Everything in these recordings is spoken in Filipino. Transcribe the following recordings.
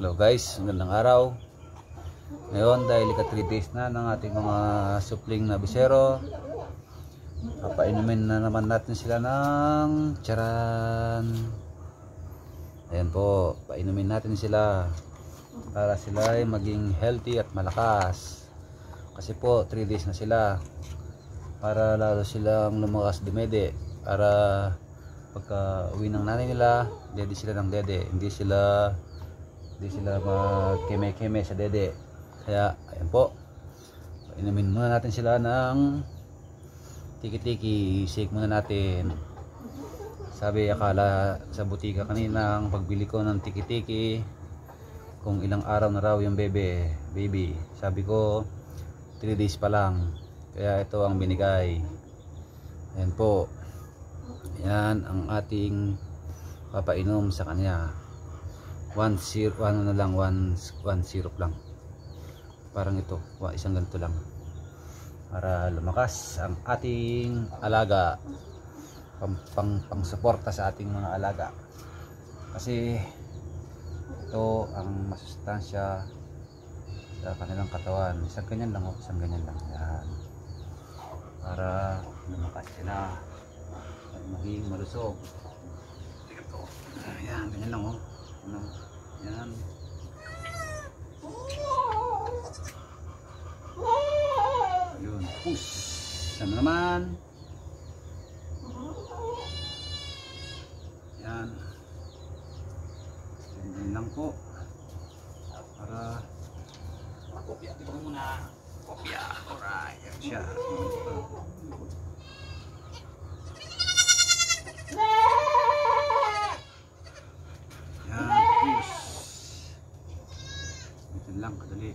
Hello guys, magandang araw. Ngayon dahil ika 3 days na ng ating mga supling na bisero, papainumin na naman natin sila ng charan. Ayan po, painumin natin sila para sila ay maging healthy at malakas. Kasi po 3 days na sila para lalo silang lumakas dumede para pagka uwi ng nanay nila, dede sila ng dede, hindi sila hindi sila magkeme-keme sa dede. Kaya ayan po. Inumin muna natin sila ng tiki-tiki. Shake muna natin. Sabi akala sa butika kanina ang pagbili ko ng tiki-tiki kung ilang araw na raw yung bebe baby. Sabi ko 3 days pa lang. Kaya ito ang binigay. Ayan po. Yan ang ating papainom sa kanya one syrup ano na lang one, one syrup lang. Parang ito isang ganito lang. Para lumakas ang ating alaga. Pang, pang, pang suporta sa ating mga alaga. Kasi ito ang masustansya sa kanilang katawan. Isang ganyan lang oh, isang ganyan lang. Yan. Para lumakas sila. Maging malusog. Ito ayan ganyan lang oh ano, yan. Yun, push. Sana naman. Yan. Yan lang po. Para kopya. Ito muna. Kopya. Alright. Yan siya. Lang kadali.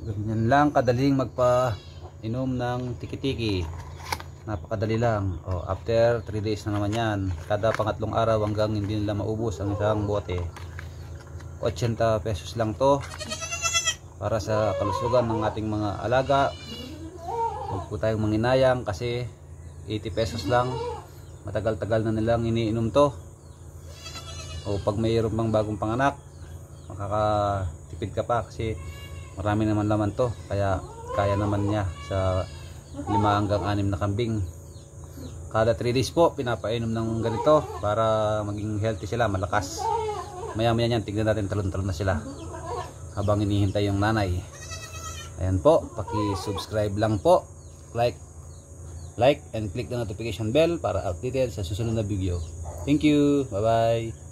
Ganyan lang kadaling magpa inom ng tiki-tiki. Napakadali lang. Oh, after 3 days na naman yan kada pangatlong araw hanggang hindi nila maubos ang isang bote 80 pesos lang to para sa kalusugan ng ating mga alaga. Huwag po tayong manginayang kasi 80 pesos lang. Matagal-tagal na nilang iniinom to. O pag mayroon bang bagong panganak makakatipid ka pa kasi marami naman laman to. Kaya kaya naman niya sa 5 hanggang 6 na kambing. Kada 3 days po pinapainom ng ganito para maging healthy sila malakas. Maya maya yan tignan natin talon-talon na sila. Habang inihintay yung nanay. Ayan po paki subscribe lang po. Like like and click the notification bell para updated sa susunod na video. Thank you. Bye bye